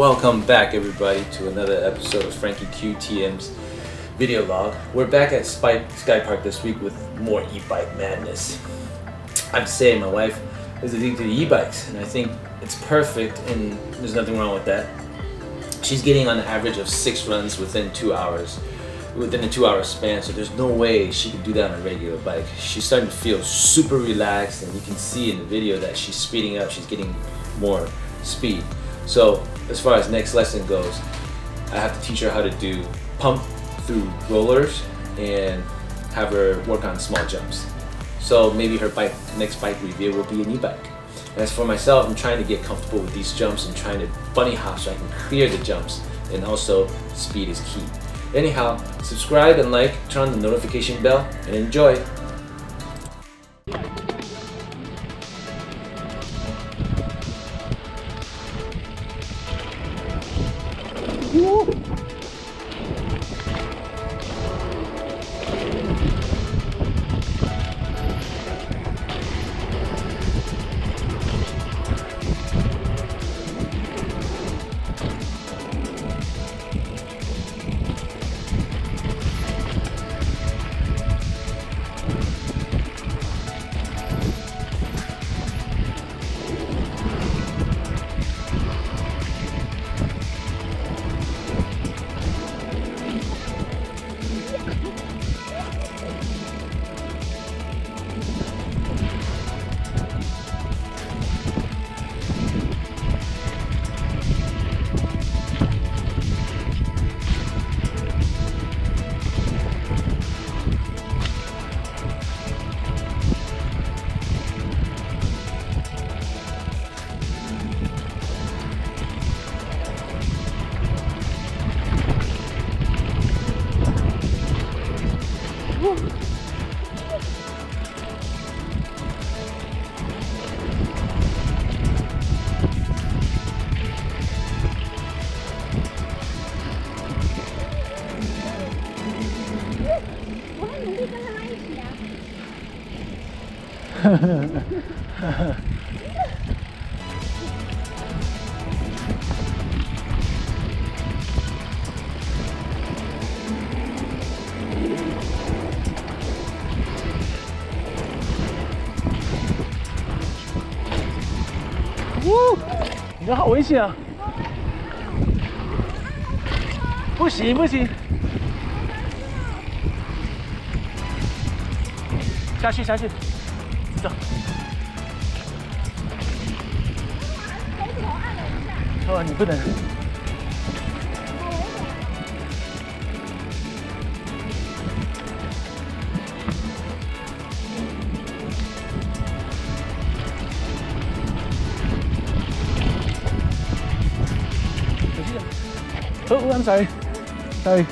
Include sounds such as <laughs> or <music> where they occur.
Welcome back, everybody, to another episode of Frankie QTM's video log. We're back at Spy- Sky Park this week with more e-bike madness. I have to say, my wife is addicted to e-bikes, and I think it's perfect, and there's nothing wrong with that. She's getting on an average of six runs within two hours, within a two-hour span. So there's no way she could do that on a regular bike. She's starting to feel super relaxed, and you can see in the video that she's speeding up. She's getting more speed. So as far as next lesson goes, I have to teach her how to do pump through rollers and have her work on small jumps. So maybe her bike next bike review will be an e-bike. As for myself, I'm trying to get comfortable with these jumps and trying to bunny hop so I can clear the jumps. And also, speed is key. Anyhow, subscribe and like, turn on the notification bell, and enjoy. Uh! <laughs> 呜，你这好危险啊！不行不行，下去下去，Trời. Thôi anh cứ để. Ừ, anh xài Đây.